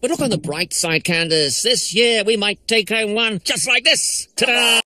But look on the bright side, Candace. This year we might take home one just like this. Ta-da!